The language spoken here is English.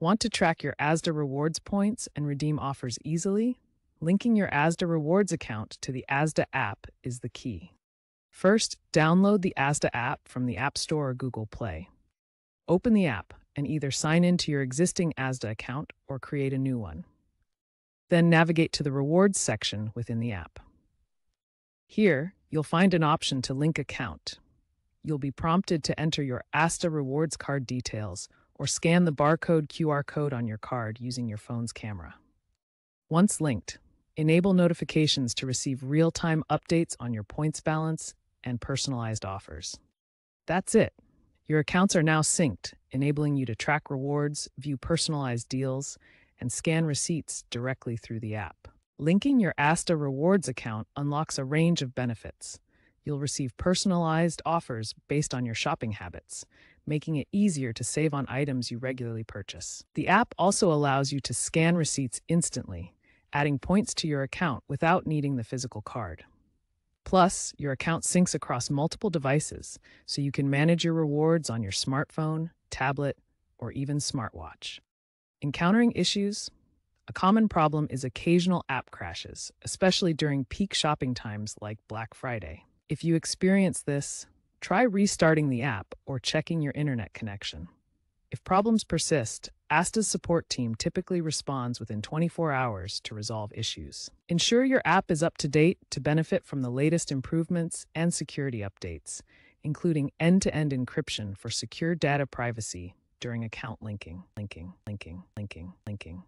Want to track your Asda Rewards points and redeem offers easily? Linking your Asda Rewards account to the Asda app is the key. First, download the Asda app from the App Store or Google Play. Open the app and either sign in to your existing Asda account or create a new one. Then navigate to the Rewards section within the app. Here, you'll find an option to link account. You'll be prompted to enter your Asda Rewards card details or scan the barcode QR code on your card using your phone's camera. Once linked, enable notifications to receive real time updates on your points balance and personalized offers. That's it. Your accounts are now synced, enabling you to track rewards, view personalized deals, and scan receipts directly through the app. Linking your Asda Rewards account unlocks a range of benefits. You'll receive personalized offers based on your shopping habits, making it easier to save on items you regularly purchase. The app also allows you to scan receipts instantly, adding points to your account without needing the physical card. Plus, your account syncs across multiple devices, so you can manage your rewards on your smartphone, tablet, or even smartwatch. Encountering issues? A common problem is occasional app crashes, especially during peak shopping times like Black Friday. If you experience this, try restarting the app or checking your internet connection. If problems persist, Asda's support team typically responds within 24 hours to resolve issues. Ensure your app is up to date to benefit from the latest improvements and security updates, including end to end encryption for secure data privacy during account linking, linking, linking, linking, linking.